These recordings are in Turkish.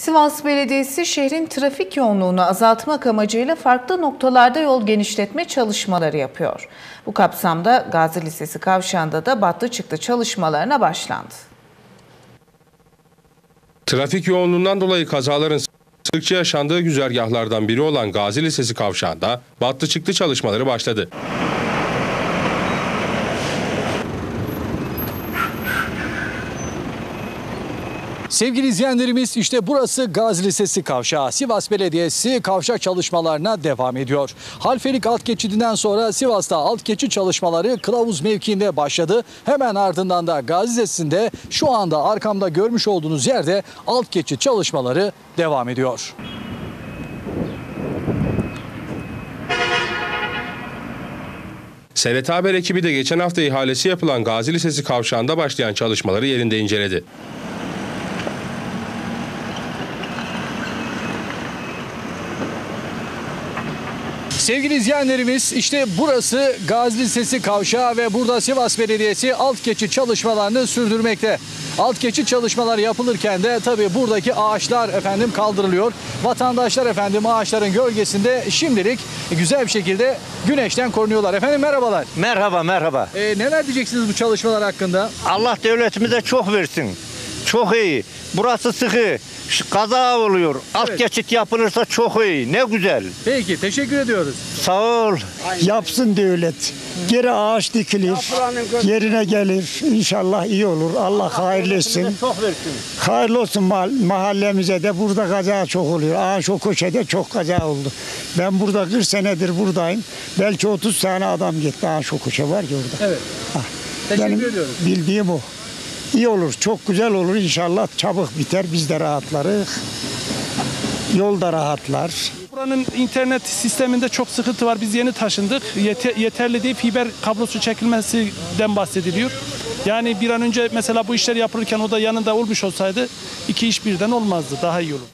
Sivas Belediyesi şehrin trafik yoğunluğunu azaltmak amacıyla farklı noktalarda yol genişletme çalışmaları yapıyor. Bu kapsamda Gazi Lisesi kavşağında da battı çıktı çalışmalarına başlandı. Trafik yoğunluğundan dolayı kazaların sıkça yaşandığı güzergahlardan biri olan Gazi Lisesi kavşağında battı çıktı çalışmaları başladı. Sevgili izleyenlerimiz işte burası Gazi Lisesi Kavşağı. Sivas Belediyesi kavşak çalışmalarına devam ediyor. Halfelik alt geçidinden sonra Sivas'ta alt geçit çalışmaları kılavuz mevkiinde başladı. Hemen ardından da Gazi Lisesi'nde şu anda arkamda görmüş olduğunuz yerde alt geçit çalışmaları devam ediyor. SRT Haber ekibi de geçen hafta ihalesi yapılan Gazi Lisesi kavşağında başlayan çalışmaları yerinde inceledi. Sevgili izleyenlerimiz işte burası Gazi Lisesi Kavşağı ve burada Sivas Belediyesi alt geçit çalışmalarını sürdürmekte. Alt geçit çalışmaları yapılırken de tabii buradaki ağaçlar efendim kaldırılıyor. Vatandaşlar efendim ağaçların gölgesinde şimdilik güzel bir şekilde güneşten korunuyorlar. Efendim merhabalar. Merhaba merhaba. Ee, neler diyeceksiniz bu çalışmalar hakkında? Allah devletimize çok versin. Çok iyi. Burası sıkı. Şu Kaza oluyor. Alt Evet. geçit yapılırsa çok iyi. Ne güzel. Peki teşekkür ediyoruz. Sağ ol. Yapsın devlet. Geri ağaç dikilir. Yerine gelir. İnşallah iyi olur. Allah hayırlı etsin. Çok versin. Hayırlı olsun mahall- mahallemize de burada kaza çok oluyor. Ağaç o köşede çok kaza oldu. Ben burada 40 senedir buradayım. Belki 30 tane adam gitti. Ağaç o köşe var ya orada. Evet. Teşekkür Benim ediyoruz. bildiğim o. İyi olur. Çok güzel olur. İnşallah çabuk biter. Biz de rahatlarız. Yol da rahatlar. Buranın internet sisteminde çok sıkıntı var. Biz yeni taşındık. Yete- yeterli değil fiber kablosu çekilmesinden bahsediliyor. Yani bir an önce mesela bu işler yapılırken o da yanında olmuş olsaydı iki iş birden olmazdı. Daha iyi olur.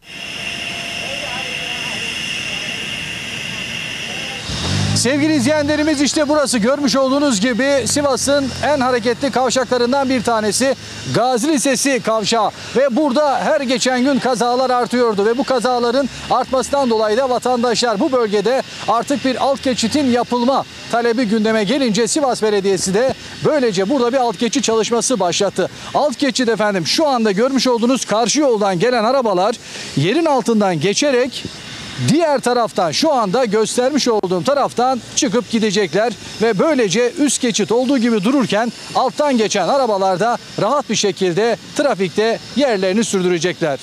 Sevgili izleyenlerimiz işte burası. Görmüş olduğunuz gibi Sivas'ın en hareketli kavşaklarından bir tanesi Gazi Lisesi kavşağı. Ve burada her geçen gün kazalar artıyordu. Ve bu kazaların artmasından dolayı da vatandaşlar bu bölgede artık bir alt geçitin yapılma talebi gündeme gelince Sivas Belediyesi de böylece burada bir alt geçit çalışması başlattı. Alt geçit efendim şu anda görmüş olduğunuz karşı yoldan gelen arabalar yerin altından geçerek Diğer taraftan şu anda göstermiş olduğum taraftan çıkıp gidecekler ve böylece üst geçit olduğu gibi dururken alttan geçen arabalar da rahat bir şekilde trafikte yerlerini sürdürecekler.